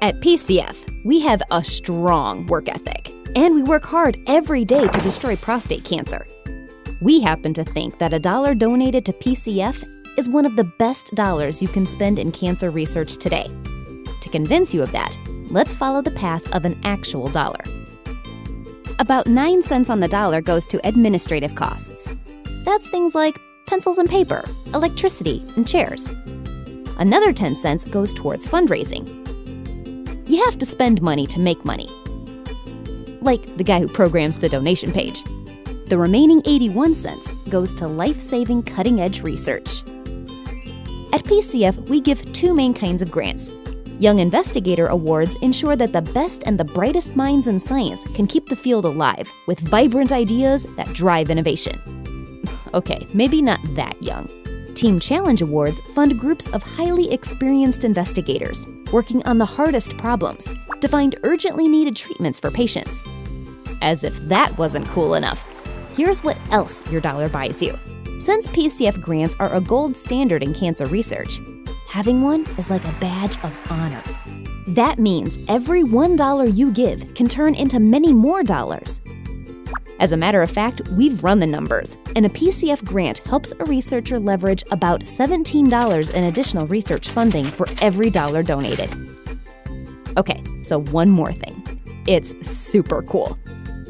At PCF, we have a strong work ethic, and we work hard every day to destroy prostate cancer. We happen to think that a dollar donated to PCF is one of the best dollars you can spend in cancer research today. To convince you of that, let's follow the path of an actual dollar. About 9 cents on the dollar goes to administrative costs. That's things like pencils and paper, electricity, and chairs. Another 10 cents goes towards fundraising. You have to spend money to make money. Like the guy who programs the donation page. The remaining 81 cents goes to life saving cutting edge research. At PCF, we give two main kinds of grants. Young Investigator Awards ensure that the best and the brightest minds in science can keep the field alive with vibrant ideas that drive innovation. okay, maybe not that young. Team Challenge Awards fund groups of highly experienced investigators working on the hardest problems to find urgently needed treatments for patients. As if that wasn't cool enough, here's what else your dollar buys you. Since PCF grants are a gold standard in cancer research, having one is like a badge of honor. That means every $1 you give can turn into many more dollars. As a matter of fact, we've run the numbers, and a PCF grant helps a researcher leverage about $17 in additional research funding for every dollar donated. Okay, so one more thing. It's super cool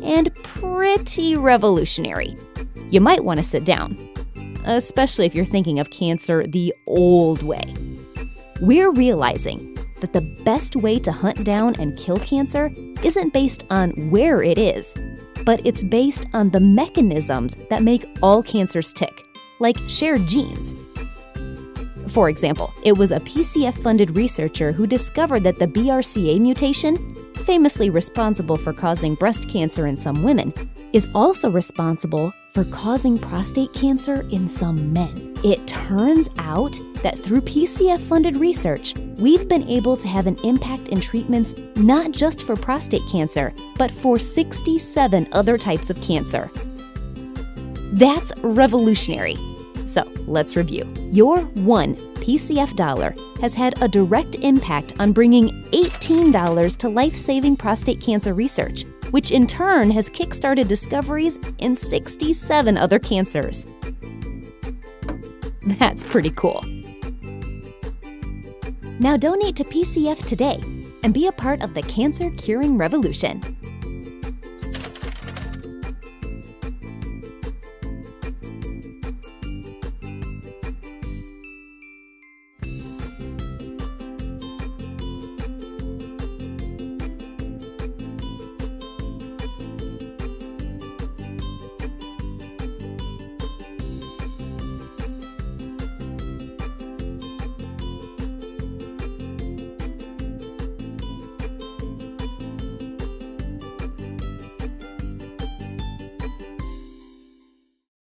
and pretty revolutionary. You might want to sit down, especially if you're thinking of cancer the old way. We're realizing that the best way to hunt down and kill cancer isn't based on where it is, but it's based on the mechanisms that make all cancers tick, like shared genes. For example, it was a PCF funded researcher who discovered that the BRCA mutation, famously responsible for causing breast cancer in some women, is also responsible for causing prostate cancer in some men. It turns out that through PCF funded research, we've been able to have an impact in treatments not just for prostate cancer, but for 67 other types of cancer. That's revolutionary. So let's review. Your one PCF dollar has had a direct impact on bringing $18 to life saving prostate cancer research which in turn has kickstarted discoveries in 67 other cancers. That's pretty cool. Now donate to PCF today and be a part of the cancer curing revolution.